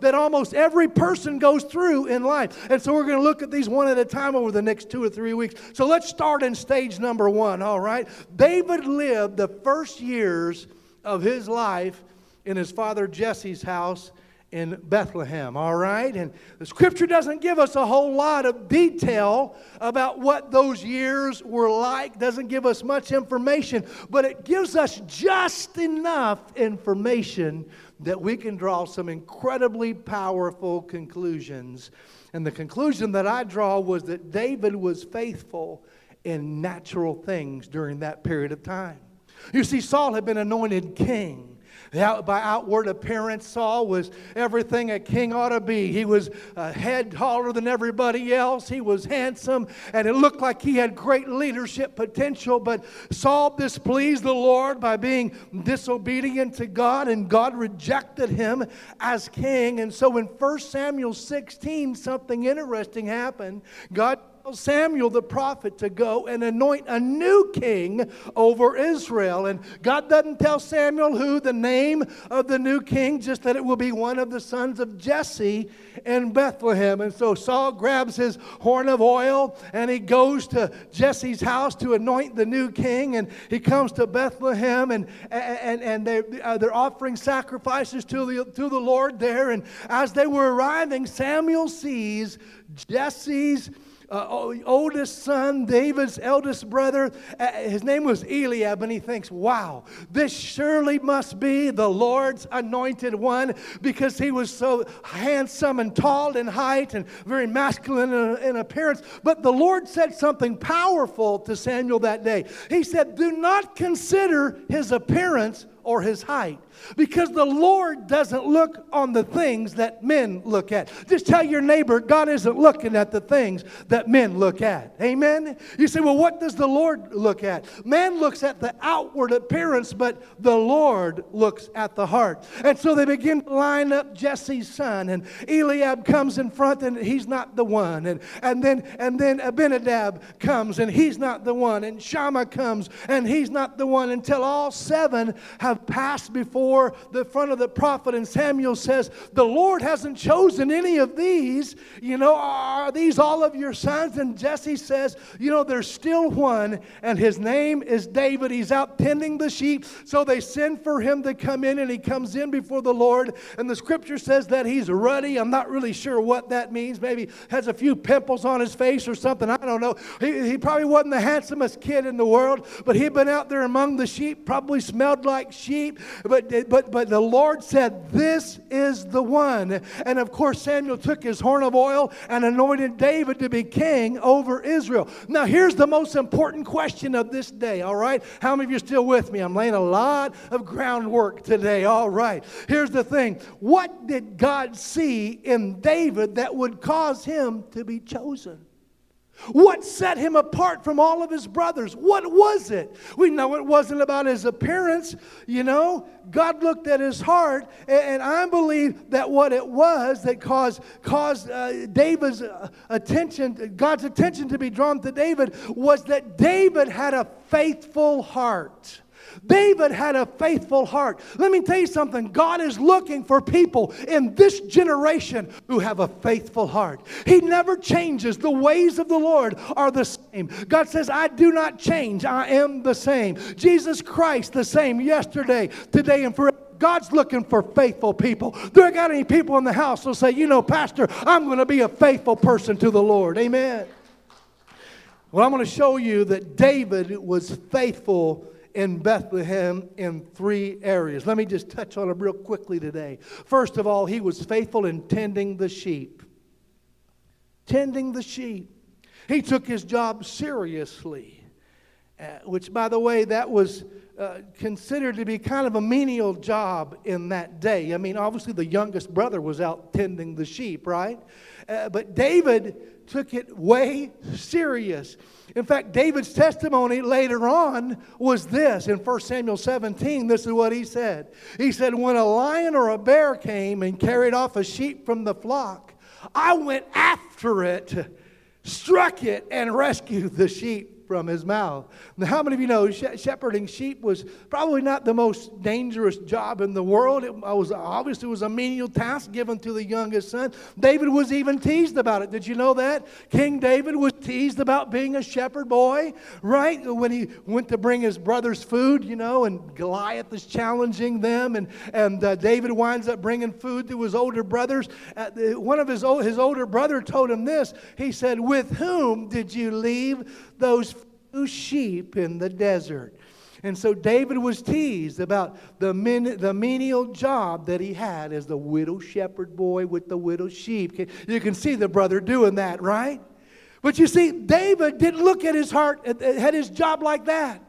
that almost every person goes through in life. And so we're going to look at these one at a time over the next two or three weeks. So let's start in stage number one, all right? David lived the first years of his life in his father Jesse's house in Bethlehem, all right? And the scripture doesn't give us a whole lot of detail about what those years were like, doesn't give us much information, but it gives us just enough information that we can draw some incredibly powerful conclusions. And the conclusion that I draw was that David was faithful in natural things during that period of time. You see, Saul had been anointed king. By outward appearance, Saul was everything a king ought to be. He was a head taller than everybody else. He was handsome, and it looked like he had great leadership potential. But Saul displeased the Lord by being disobedient to God, and God rejected him as king. And so in 1 Samuel 16, something interesting happened. God Samuel the prophet to go and anoint a new king over Israel. And God doesn't tell Samuel who the name of the new king, just that it will be one of the sons of Jesse in Bethlehem. And so Saul grabs his horn of oil and he goes to Jesse's house to anoint the new king. And he comes to Bethlehem and, and, and they, uh, they're offering sacrifices to the, to the Lord there. And as they were arriving, Samuel sees Jesse's uh, oldest son, David's eldest brother. Uh, his name was Eliab, and he thinks, wow, this surely must be the Lord's anointed one because he was so handsome and tall in height and very masculine in, in appearance. But the Lord said something powerful to Samuel that day. He said, Do not consider his appearance or his height because the Lord doesn't look on the things that men look at. Just tell your neighbor, God isn't looking at the things that men look at. Amen? You say, well, what does the Lord look at? Man looks at the outward appearance, but the Lord looks at the heart. And so they begin to line up Jesse's son, and Eliab comes in front, and he's not the one. And, and, then, and then Abinadab comes, and he's not the one. And Shammah comes, and he's not the one until all seven have passed before before the front of the prophet, and Samuel says, The Lord hasn't chosen any of these. You know, are these all of your sons? And Jesse says, You know, there's still one, and his name is David. He's out tending the sheep. So they send for him to come in, and he comes in before the Lord. And the scripture says that he's ruddy. I'm not really sure what that means. Maybe has a few pimples on his face or something. I don't know. He, he probably wasn't the handsomest kid in the world, but he'd been out there among the sheep, probably smelled like sheep. But but, but the Lord said, This is the one. And of course, Samuel took his horn of oil and anointed David to be king over Israel. Now, here's the most important question of this day, all right? How many of you are still with me? I'm laying a lot of groundwork today, all right. Here's the thing What did God see in David that would cause him to be chosen? What set him apart from all of his brothers? What was it? We know it wasn't about his appearance, you know. God looked at his heart, and I believe that what it was that caused, caused uh, David's uh, attention, God's attention to be drawn to David, was that David had a faithful heart. David had a faithful heart. Let me tell you something God is looking for people in this generation who have a faithful heart. He never changes. The ways of the Lord are the same. God says, I do not change, I am the same. Jesus Christ, the same yesterday, today, and forever. God's looking for faithful people. There got any people in the house who'll say, you know, Pastor, I'm going to be a faithful person to the Lord. Amen. Well, I'm going to show you that David was faithful in Bethlehem in three areas. Let me just touch on them real quickly today. First of all, he was faithful in tending the sheep. Tending the sheep. He took his job seriously, uh, which, by the way, that was uh, considered to be kind of a menial job in that day. I mean, obviously, the youngest brother was out tending the sheep, right? Uh, but David took it way serious. In fact, David's testimony later on was this in 1 Samuel 17. This is what he said. He said, When a lion or a bear came and carried off a sheep from the flock, I went after it, struck it, and rescued the sheep from his mouth. Now, how many of you know shepherding sheep was probably not the most dangerous job in the world? It was obviously it was a menial task given to the youngest son. David was even teased about it. Did you know that? King David was teased about being a shepherd boy, right? When he went to bring his brothers food, you know, and Goliath is challenging them, and, and uh, David winds up bringing food to his older brothers. Uh, one of his, his older brother told him this. He said, With whom did you leave those sheep in the desert? And so David was teased about the, min, the menial job that he had as the widow shepherd boy with the widow sheep. You can see the brother doing that, right? But you see, David didn't look at his heart, at his job like that.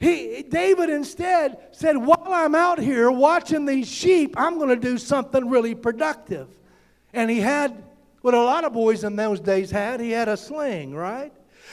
He, David instead said, While I'm out here watching these sheep, I'm going to do something really productive. And he had what a lot of boys in those days had he had a sling, right?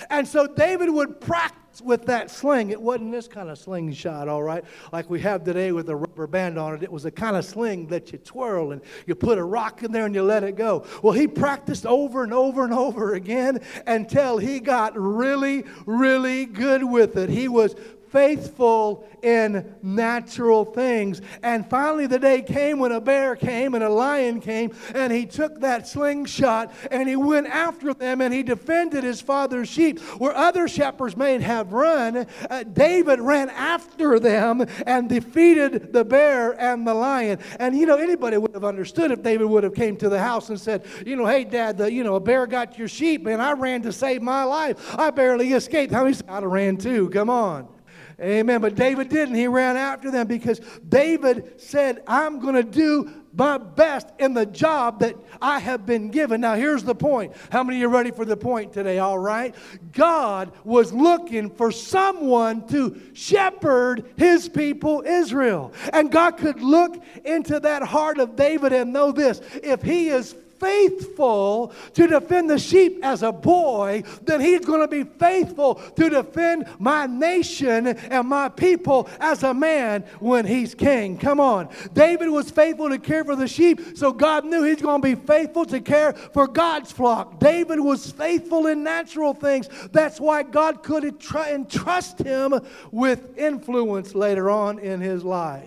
And so David would practice with that sling. It wasn't this kind of slingshot, all right, like we have today with a rubber band on it. It was a kind of sling that you twirl and you put a rock in there and you let it go. Well, he practiced over and over and over again until he got really, really good with it. He was faithful in natural things. And finally, the day came when a bear came and a lion came, and he took that slingshot and he went after them and he defended his father's sheep. Where other shepherds may have run, uh, David ran after them and defeated the bear and the lion. And you know, anybody would have understood if David would have came to the house and said, you know, hey, Dad, the, you know, a bear got your sheep, and I ran to save my life. I barely escaped. How many? I'd have ran too. Come on. Amen. But David didn't. He ran after them because David said, I'm going to do my best in the job that I have been given. Now, here's the point. How many are ready for the point today? All right. God was looking for someone to shepherd his people, Israel. And God could look into that heart of David and know this if he is faithful to defend the sheep as a boy, then he's going to be faithful to defend my nation and my people as a man when he's king. Come on. David was faithful to care for the sheep, so God knew he's going to be faithful to care for God's flock. David was faithful in natural things. That's why God could entrust him with influence later on in his life.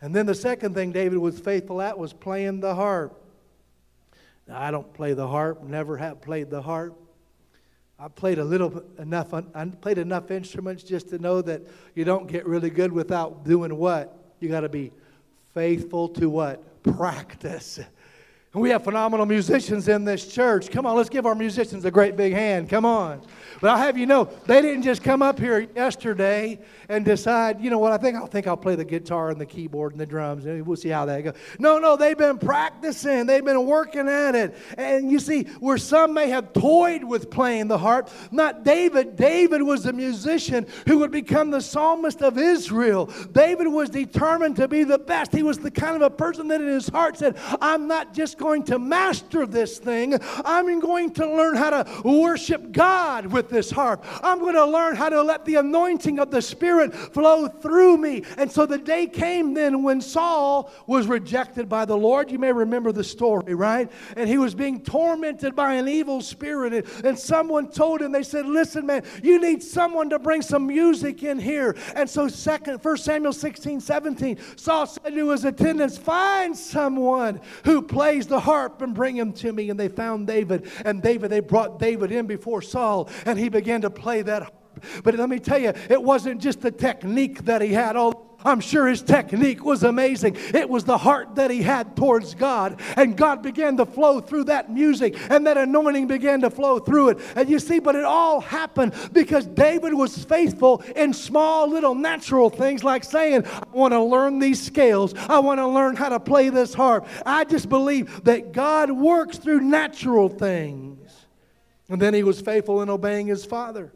And then the second thing David was faithful at was playing the harp. Now, I don't play the harp, never have played the harp. I played a little enough, I played enough instruments just to know that you don't get really good without doing what? You got to be faithful to what? Practice. We have phenomenal musicians in this church. Come on, let's give our musicians a great big hand. Come on. But I'll have you know, they didn't just come up here yesterday and decide, you know what, I think I'll think I'll play the guitar and the keyboard and the drums, and we'll see how that goes. No, no, they've been practicing, they've been working at it. And you see, where some may have toyed with playing the harp, not David. David was a musician who would become the psalmist of Israel. David was determined to be the best. He was the kind of a person that in his heart said, I'm not just going to master this thing, I'm going to learn how to worship God with this harp. I'm going to learn how to let the anointing of the Spirit flow through me. And so the day came then when Saul was rejected by the Lord. You may remember the story, right? And he was being tormented by an evil spirit. And someone told him, they said, Listen, man, you need someone to bring some music in here. And so, second, 1 Samuel 16, 17, Saul said to his attendants, Find someone who plays the harp and bring him to me. And they found David. And David, they brought David in before Saul, and he began to play that harp. But let me tell you, it wasn't just the technique that he had. Oh, I'm sure his technique was amazing. It was the heart that he had towards God. And God began to flow through that music, and that anointing began to flow through it. And you see, but it all happened because David was faithful in small little natural things like saying, I want to learn these scales, I want to learn how to play this harp. I just believe that God works through natural things. And then he was faithful in obeying his father.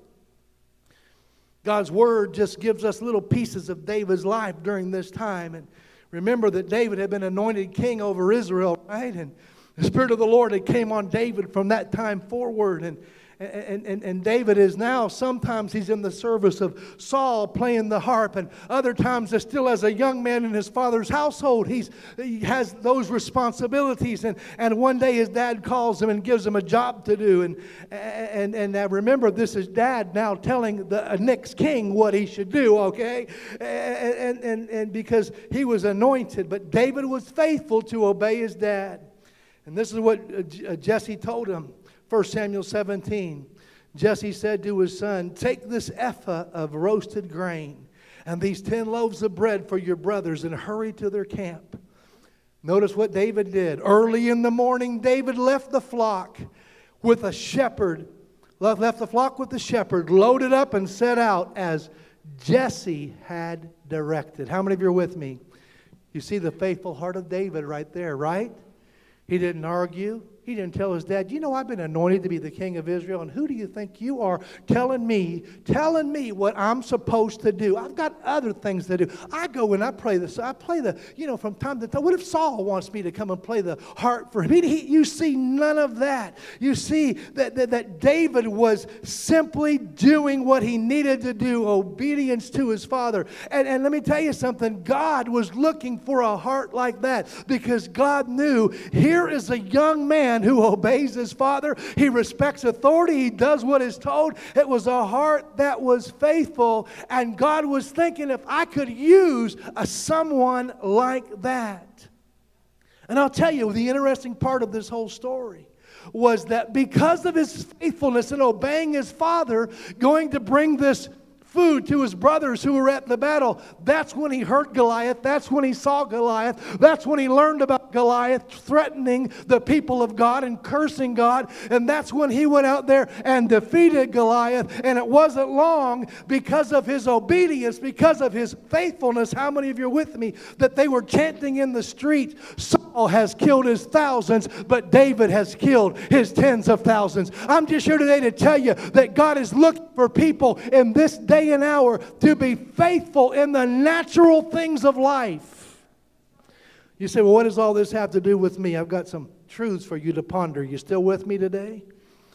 God's word just gives us little pieces of David's life during this time. And remember that David had been anointed king over Israel, right? And the Spirit of the Lord had came on David from that time forward. And, and, and, and David is now, sometimes he's in the service of Saul playing the harp, and other times, still as a young man in his father's household, he's, he has those responsibilities. And, and one day his dad calls him and gives him a job to do. And, and, and now remember, this is dad now telling the next king what he should do, okay? And, and, and because he was anointed, but David was faithful to obey his dad. And this is what uh, Jesse told him. 1 Samuel 17. Jesse said to his son, Take this ephah of roasted grain and these 10 loaves of bread for your brothers and hurry to their camp. Notice what David did. Early in the morning, David left the flock with a shepherd, left, left the flock with the shepherd, loaded up and set out as Jesse had directed. How many of you are with me? You see the faithful heart of David right there, right? He didn't argue. He didn't tell his dad, You know, I've been anointed to be the king of Israel, and who do you think you are telling me, telling me what I'm supposed to do? I've got other things to do. I go and I play this. I play the, you know, from time to time. What if Saul wants me to come and play the harp for him? He, you see none of that. You see that, that, that David was simply doing what he needed to do, obedience to his father. And, and let me tell you something God was looking for a heart like that because God knew here is a young man man who obeys his father. He respects authority. He does what is told. It was a heart that was faithful. And God was thinking if I could use a someone like that. And I'll tell you the interesting part of this whole story was that because of his faithfulness in obeying his father, going to bring this food to his brothers who were at the battle. That's when he heard Goliath. That's when he saw Goliath. That's when he learned about Goliath threatening the people of God and cursing God. And that's when he went out there and defeated Goliath. And it wasn't long because of his obedience, because of his faithfulness. How many of you are with me? That they were chanting in the street Saul has killed his thousands, but David has killed his tens of thousands. I'm just here today to tell you that God is looking for people in this day day and hour to be faithful in the natural things of life. You say, well, what does all this have to do with me? I've got some truths for you to ponder. You still with me today?